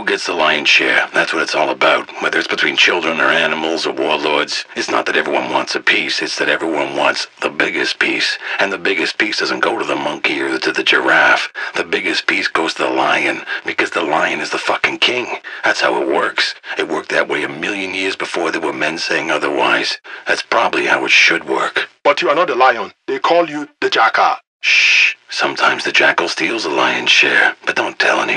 Who gets the lion's share? That's what it's all about. Whether it's between children or animals or warlords, it's not that everyone wants a piece, it's that everyone wants the biggest piece. And the biggest piece doesn't go to the monkey or to the giraffe. The biggest piece goes to the lion, because the lion is the fucking king. That's how it works. It worked that way a million years before there were men saying otherwise. That's probably how it should work. But you are not a lion. They call you the jackal. Shh. Sometimes the jackal steals the lion's share, but don't tell anyone.